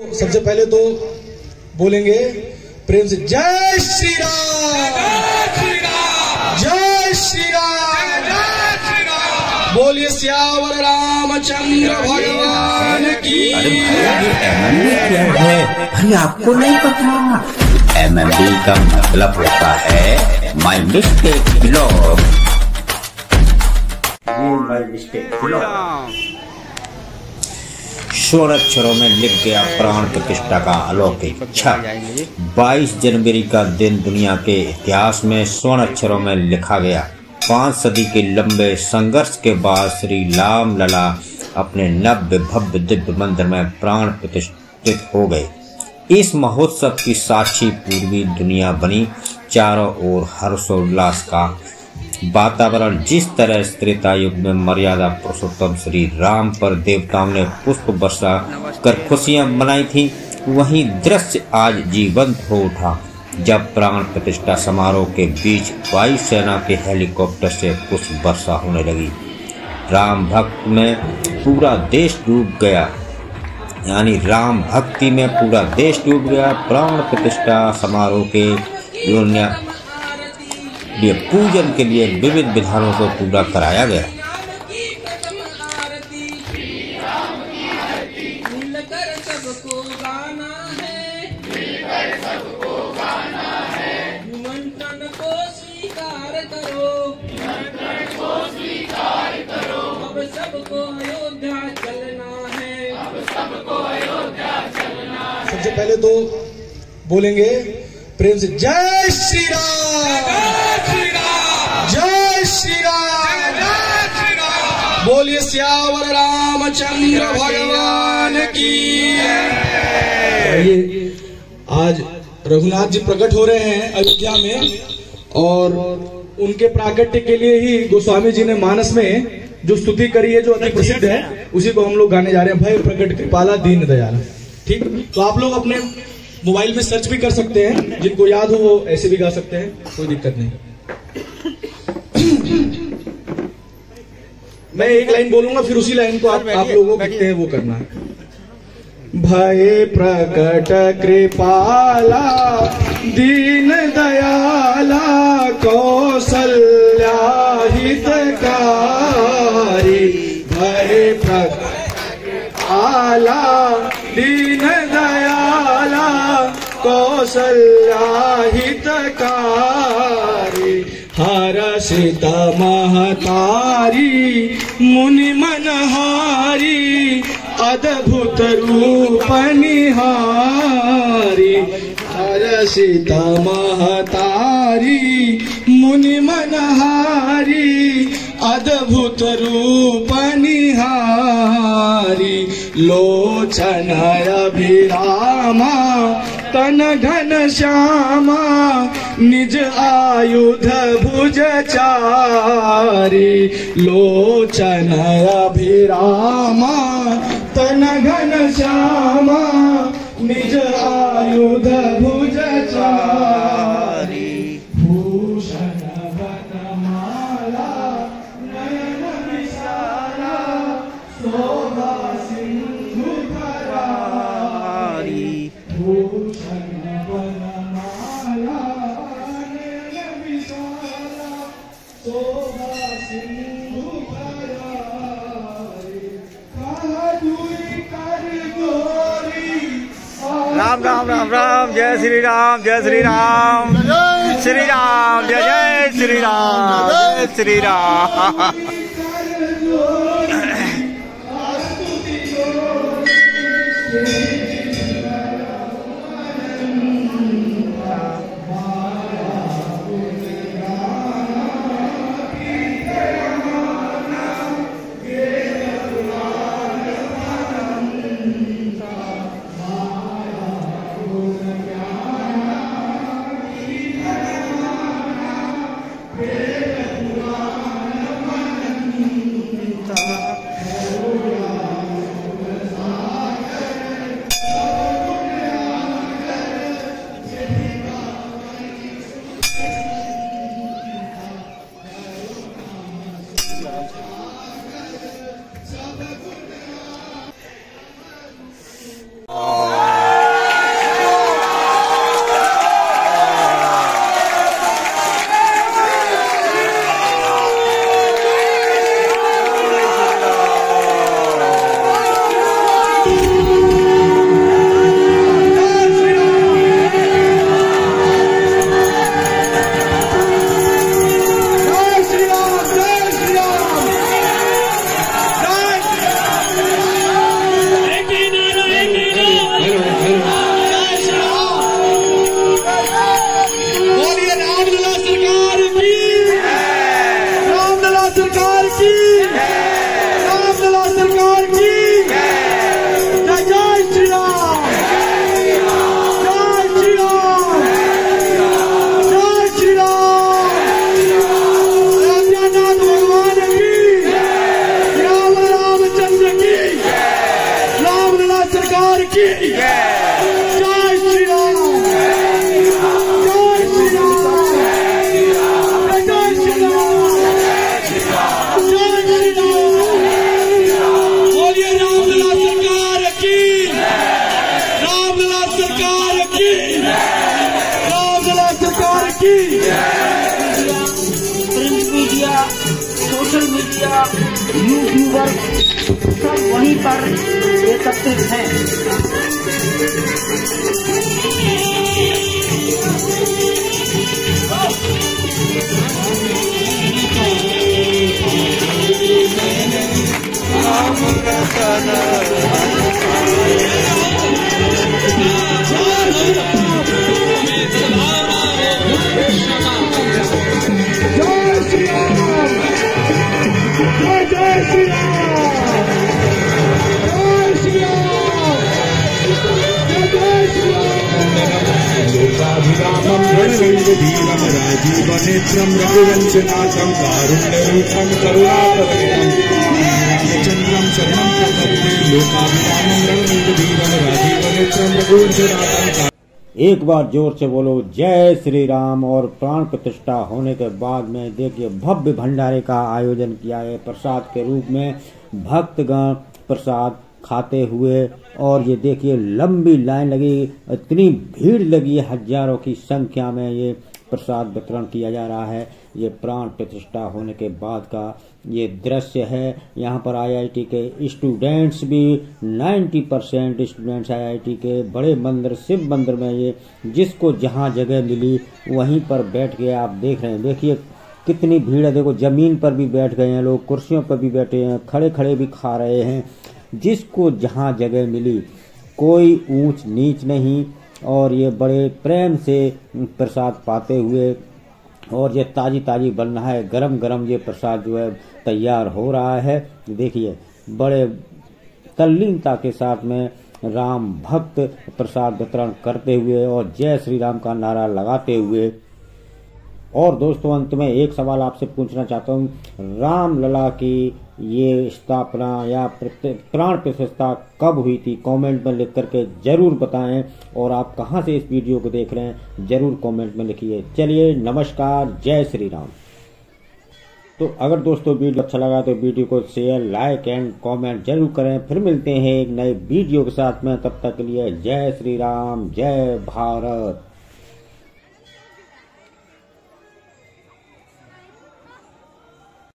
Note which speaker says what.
Speaker 1: सबसे पहले तो बोलेंगे प्रेम से जय श्री राम। जय श्री राम। बोलिए सियावर रामचंद्र भगवान की।
Speaker 2: अरे है? अरे आपको नहीं पता। एम एम बी का मतलब होता है my mistake blog my mistake blog स्वर्ण अक्षरों में लिख गया प्राण प्रतिष्ठा का अलौकिक छप। 22 जनवरी का दिन दुनिया के इतिहास में स्वर्ण अक्षरों में लिखा गया। पाँच सदी के लंबे संघर्ष के बाद श्री राम लला अपने नव्य भव्य दिव्य मंदिर में प्राण प्रतिष्ठित हो गए। इस महोत्सव की साक्षी पूर्वी दुनिया बनी। चारों ओर हर्षोल्लास का वातावरण, जिस तरह त्रेता युग में मर्यादा पुरुषोत्तम श्री राम पर देवताओं ने पुष्प वर्षा कर खुशियाँ मनाई थी, वही दृश्य आज जीवंत हो उठा। जब प्राण प्रतिष्ठा समारोह के बीच वायुसेना के हेलीकॉप्टर से पुष्प वर्षा होने लगी, राम भक्त में पूरा देश डूब गया। यानी राम भक्ति में पूरा देश डूब गया। प्राण प्रतिष्ठा समारोह के लिए पूजन के लिए विविध विधानों को पूरा कराया गया।
Speaker 1: सबसे पहले तो बोलेंगे प्रेम से जय श्री राम। बोलिए सियावर रामचंद्र भगवान की। आइए आज रघुनाथ जी प्रकट हो रहे हैं अयोध्या में और उनके प्राकट्य के लिए ही गोस्वामी जी ने मानस में जो स्तुति करी है जो अति प्रसिद्ध है उसी को हम लोग गाने जा रहे हैं। भय प्रकट कृपाला दीन दयाल। ठीक? तो आप लोग अपने मोबाइल में सर्च भी कर सकते हैं। जिनको याद हो वो ऐसे भी गा सकते हैं। कोई दिक्कत नहीं। मैं एक लाइन बोलूँगा फिर उसी लाइन को आप आप लोगों को हैं वो करना है। भय प्रकट कृपाला दीन दयाला कौशल्या हितकारी भय प्रकट आला दीन दयाला कौशल्या हितकारी हरषित महतारी मुनि मनहारी अद्भुत रूप निहारी। हरषित महतारी मुनि मनहारी अद्भुत रूप निहारी। लोचन अभिरामा तन घन श्यामा निज आयुध भुज चारी लोचन अभिरामा तन घन श्यामा निज आयुध भुज चारी।
Speaker 3: राम राम राम राम, जय श्री राम, जय श्री राम। श्री राम, जय जय श्री राम, जय श्री राम।
Speaker 4: मीडिया यूट्यूबर सब वहीं पर एकत्रित हैं।
Speaker 1: जय
Speaker 5: रणरङ्गधीरं राजीवनेत्रं रघुवंशनाथं कारुण्यरूपं करुणाकरं रामचन्द्रं शरणं प्रपद्ये लोकाभिरामं रणरङ्गधीरं राजीवनेत्रं रघुवंशनाथं
Speaker 2: एक बार ज़ोर से बोलो, जय श्री राम, और प्राण प्रतिष्ठा होने के बाद में देखिए, भव्य भंडारे का आयोजन किया है प्रसाद के रूप में। भक्तगण प्रसाद खाते हुए, और ये देखिए, लंबी लाइन लगी, इतनी भीड़ लगी हज़ारों की संख्या में ये प्रसाद वितरण किया जा रहा है। ये प्राण प्रतिष्ठा होने के बाद का ये दृश्य है। यहाँ पर आईआईटी के स्टूडेंट्स भी 90 परसेंट स्टूडेंट्स आईआईटी के बड़े मंदिर, शिव मंदिर में ये जिसको जहाँ जगह मिली, वहीं पर बैठ के आप देख रहे हैं। देखिए, कितनी भीड़ है। देखो, ज़मीन पर भी बैठ गए हैं लोग, कुर्सियों पर भी बैठे हैं खड़े खड़े भी खा रहे हैं। जिसको जहाँ जगह मिली, कोई ऊंच नीच नहीं और ये बड़े प्रेम से प्रसाद पाते हुए और ये ताजी ताजी बन रहा है गरम गरम ये प्रसाद जो है तैयार हो रहा है। देखिए, बड़े तल्लीनता के साथ में राम भक्त प्रसाद वितरण करते हुए और जय श्री राम का नारा लगाते हुए और दोस्तों, अंत में एक सवाल आपसे पूछना चाहता हूँ। राम लला की ये स्थापना या प्राण प्रतिष्ठा कब हुई थी? कमेंट में लिख करके ज़रूर बताएँ और आप कहाँ से इस वीडियो को देख रहे हैं, ज़रूर कमेंट में लिखिए। चलिए, नमस्कार, जय श्री राम। तो अगर दोस्तों, वीडियो अच्छा लगा तो वीडियो को शेयर लाइक एंड कमेंट ज़रूर करें। फिर मिलते हैं एक नए वीडियो के साथ में। तब तक के लिए जय श्री राम, जय भारत।